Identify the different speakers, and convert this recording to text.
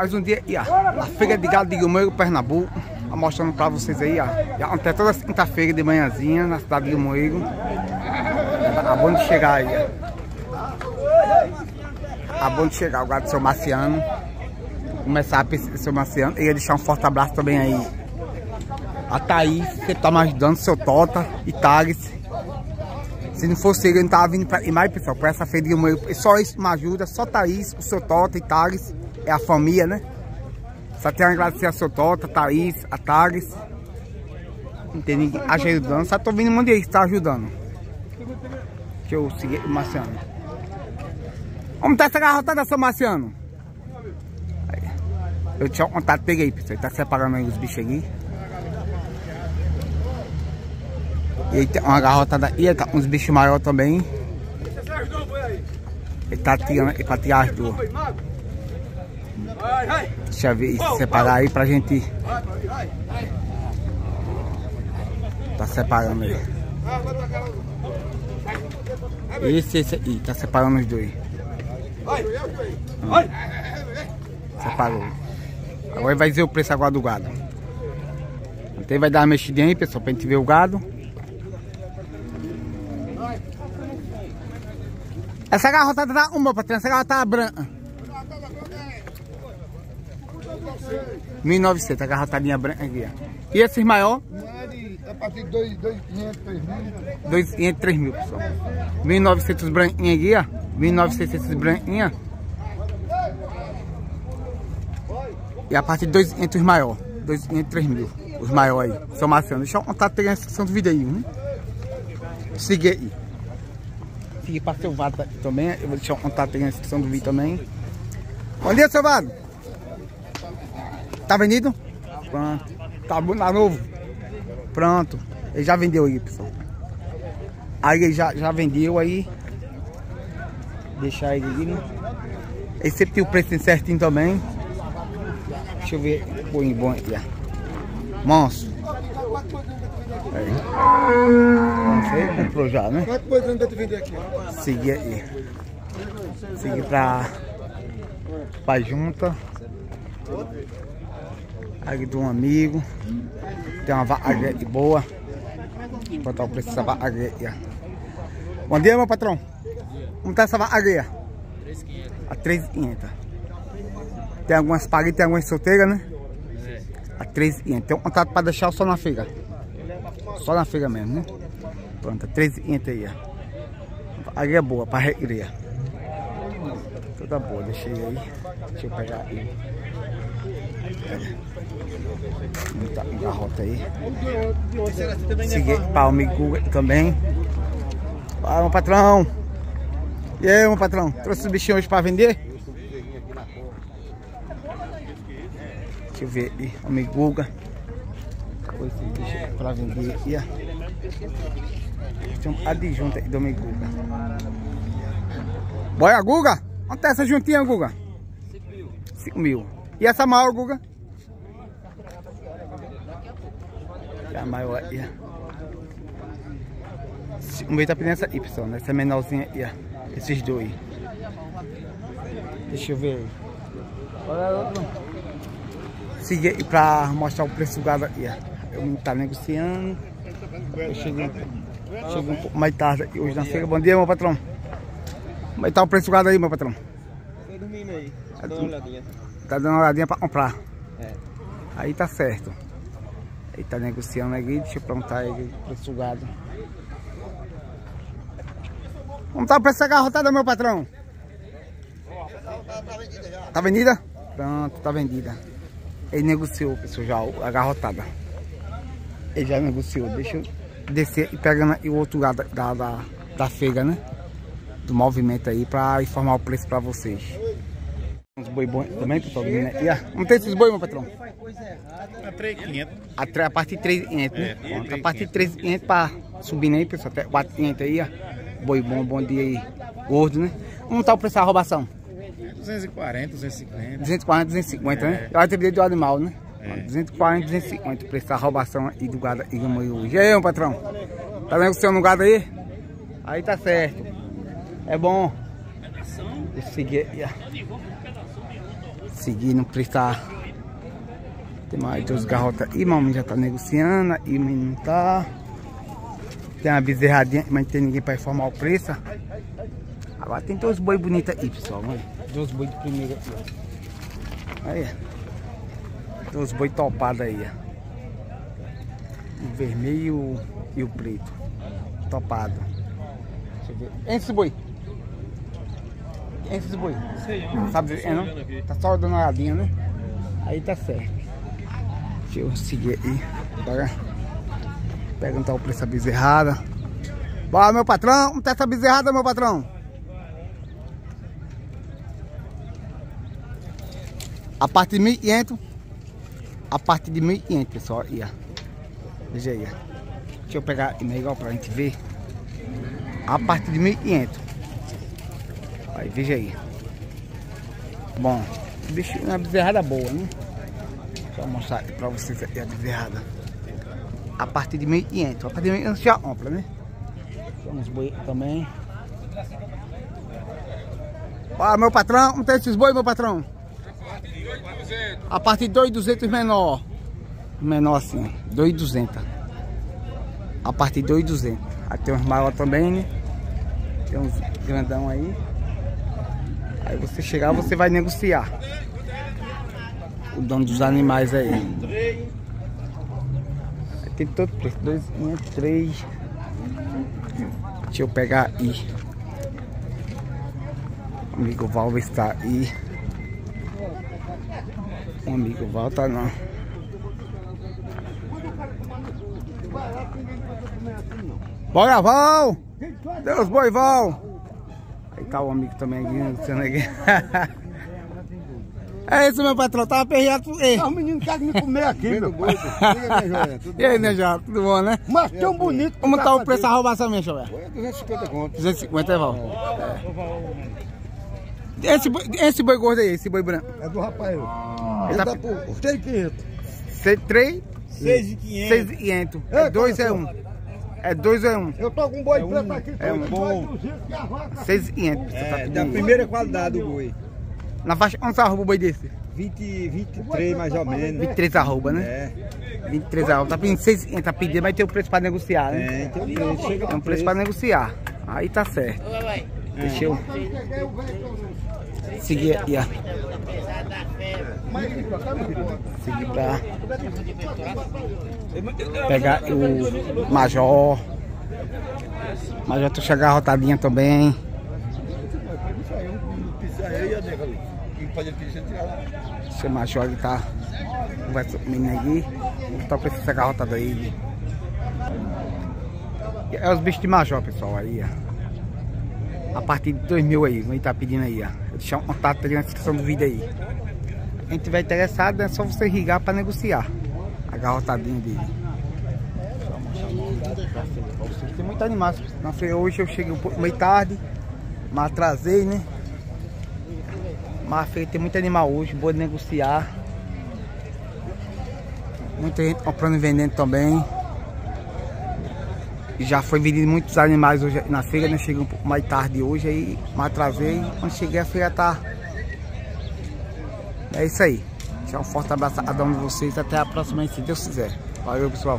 Speaker 1: mais um dia ó. A feira de gado de Guilherme, Pernambuco. Tá mostrando pra vocês aí, ó. Acontece toda quinta-feira de manhãzinha na cidade de Guilherme. Acabou de chegar aí, ó. Acabou de chegar o gado do seu Marciano. Começar a do seu Marciano. E deixar um forte abraço também aí. A Thaís, que tá me ajudando, seu Tota e Thales. Se não fosse ele, eu não tava vindo pra... E mais, pessoal, pra essa feira de Guilherme. Só isso me ajuda, só Thaís, o seu Tota e Thales é a família, né? Só tenho a agradecer a Sotota, a Thaís, a Thales. Não tem ninguém ajudando, só tô vindo um monte de que tá ajudando. Deixa eu seguir o Marciano. Como tá essa garrotada, seu Marciano? Aí. Eu tinha um contato, peguei, pessoal. Ele tá separando aí os bichos aqui. E aí tem uma garrotada aí, tá uns bichos maiores também. Ele tá tirando, ele tá tirando as duas. Deixa eu ver, separar aí pra gente. Tá separando aí. Esse, esse aí, tá separando os dois. Separou. Agora vai dizer o preço agora do gado. Então vai dar uma mexidinha aí, pessoal, pra gente ver o gado. Essa garrotada tá uma, patrão. Essa garrotada tá branca. 1900, a garrotadinha branca aqui, ó. E esses maior?
Speaker 2: A partir de 2.500, 3.000.
Speaker 1: 2.500, 3.000, pessoal. 1.900 branquinha aqui, ó. 1.900 branquinha. E a partir de 2.500 maior. 2.500, 3.000. Os maiores aí. São Marciano. Deixa eu contar a inscrição do vídeo aí, hein? Siga aí. Siga para seu vado também. Eu vou deixar o contato aí na descrição do vídeo também. Bom dia, seu vado. Tá vendido? Pronto. Tá bom, tá novo? Pronto. Ele já vendeu aí, pessoal. Aí ele já, já vendeu aí. Deixar ele aqui, né? Ele sempre tem o preço certinho também. Deixa eu ver. Bom, bom aqui, ó. Monstro. Aí. Você comprou já, né?
Speaker 2: Quanto coisa ainda te vender aqui?
Speaker 1: Seguir aí. Seguir pra. Pra junta. Aqui de um amigo. Tem uma vaga de boa. Vou botar o preço dessa ó. Bom dia, meu patrão. Como tá essa aí? ó? A 3,500. Tem algumas pagas tem algumas solteiras, né? A 3,500. Tem um contato pra deixar só na feira. Só na feira mesmo, né? Pronto, a 3,500 aí, ó. É boa pra recria. Toda boa, deixei aí. Deixa eu pegar aí. Muita garrota aí. Segui para o amigo também. Fala, meu patrão. E aí, meu patrão? Trouxe os bichinhos hoje para vender? Deixa eu ver aí, amigo Guga. Trouxe os bichinhos para vender aqui, ó. Tem um adjunto aí do amigo Guga. Bora, Guga? Quanto é essa juntinha, Guga? 5 mil. 5 mil. E essa maior, Guga? A maior aí. O meio tá pedindo essa aí, pessoal, né? Essa menorzinha aí. Esses dois. Deixa eu ver aí. Siga aí pra mostrar o preço do gado aí. Eu não tá negociando. Eu cheguei, cheguei um pouco mais tarde aqui hoje na feira. Bom dia, meu patrão. Como é tá o preço do gado aí, meu patrão?
Speaker 2: Tô dormindo aí. Dando uma olhadinha.
Speaker 1: Tá dando uma olhadinha pra comprar.
Speaker 2: É.
Speaker 1: Aí tá certo. Ele tá negociando aqui, deixa eu perguntar ele o preço do gado. Como tá o preço da garrotada, meu patrão? Tá vendida? Pronto, tá vendida. Ele negociou, pessoal, já a garrotada. Ele já negociou. Deixa eu descer e pegando o outro lado da, da, da feira, né? Do movimento aí pra informar o preço pra vocês. Uns boi bons também, pessoal. Né? E, ah, não tem esses boi, meu patrão?
Speaker 3: A 3,500.
Speaker 1: A, tre- a partir de 3,500, né?
Speaker 3: É,
Speaker 1: Pronto, a partir de 3,500 pra subir aí, pessoal. Até 4,500 aí, ó. Boi bom, bom dia aí. Gordo, né? Como tá o preço da roubação?
Speaker 3: 240, 250.
Speaker 1: 240, 250, né? Eu acho que do animal, né? 240, 250 o preço da roubação aí do gado e do hoje. E aí, meu patrão? Tá negociando o gado aí? Aí tá certo. É bom. Deixa eu seguir aí, ó. Seguindo prestar. Tem mais dois garrotas aí, mamãe já tá negociando. E o menino tá. Tem uma bezerradinha, mas não tem ninguém pra informar o preço. Agora tem dois boi bonitos aí, pessoal. Olha. Dois boi de primeira aqui, ó. Aí, ó. Dois boi topados aí, ó. O vermelho e o preto. Topado. Deixa eu ver. Esse boi. Esse boi. Sabe, é não? Tá só dando uma olhadinha, né? Aí tá certo. Deixa eu seguir aí. Bora perguntar o preço da bezerrada. Bora, meu patrão. Como tá essa bezerrada, meu patrão? A partir de 1.500. A partir de 1.500, pessoal. Aí, ó. Veja aí, ó. Deixa eu pegar igual pra gente ver. A partir de 1.500. Aí, veja aí. Bom, bicho, uma bezerrada boa, né? Eu mostrar aqui pra vocês a bezerrada. A partir de 1.500. A partir de 1.500 já ampla, né? Vamos boi também. Ah, meu patrão, não tem esses boi, meu patrão? A partir de 2.200 menor. Menor assim, 2.200. A partir de 2.200. Aqui tem uns maiores também, né? Tem uns grandão aí. Aí você chegar, você vai negociar. O dono dos animais aí. aí tem todo preço. 2, 3. Deixa eu pegar aí. O amigo Val está aí. O amigo Val tá não. Bora, Val! Deus, boi, Val! Aí tá o amigo também aqui, aqui. É isso, meu patrão, tava perreado.
Speaker 2: Ah, os meninos querem me comer aqui, meu.
Speaker 1: E aí, né, já? Tudo bom, né?
Speaker 2: Mas tão bonito.
Speaker 1: Como tá o preço da roubação mesmo, velho?
Speaker 2: 250 conto.
Speaker 1: 250 é, Val? É. Esse, boi- esse boi gordo aí, esse boi branco.
Speaker 2: É do Rafael.
Speaker 1: Ele
Speaker 2: Ele
Speaker 1: tá-
Speaker 2: tá por 3,500.
Speaker 1: 3,
Speaker 3: 6,500.
Speaker 1: 6,500. É 2 é 1. É 2 é 1.
Speaker 2: Eu tô com um boi preto aqui.
Speaker 1: É um
Speaker 2: bom. 200 e a vaca.
Speaker 1: 6,500. Você tá
Speaker 3: É, da primeira qualidade do boi.
Speaker 1: Na faixa, onde você arroba o boi desse?
Speaker 3: 20, 23 mais ou menos.
Speaker 1: 23 arroba, né?
Speaker 3: É,
Speaker 1: 23 arroba. Tá pedindo 6,500, tá pedindo, mas tem o preço pra negociar, né?
Speaker 3: é, tem um preço. Chega
Speaker 1: Tem um preço pra negociar. Aí tá certo. Deixa eu seguir aqui, ó. Seguir pra pegar o Major. Major, tu chegar rotadinha também. Esse Major ele tá. Conversa com o menino aqui. Tá chegar a rotada aí. É os bichos de Major, pessoal, aí, ó. A partir de 2 mil aí, vão estar pedindo aí, ó. Eu deixar um contato ali na descrição do vídeo aí. Quem tiver interessado, é só você ligar para negociar a garrotadinha dele. Tem muito animal. Na feira hoje eu cheguei um pouco meio tarde, mas atrasei, né? Mas a feira tem muito animal hoje, boa de negociar. Muita gente comprando e vendendo também. Já foi vendido muitos animais hoje na feira, né? Cheguei um pouco mais tarde hoje, aí me atrasei. Quando cheguei a feira tá. É isso aí. Um forte abraço a cada um de vocês. Até a próxima, se Deus quiser. Valeu, pessoal.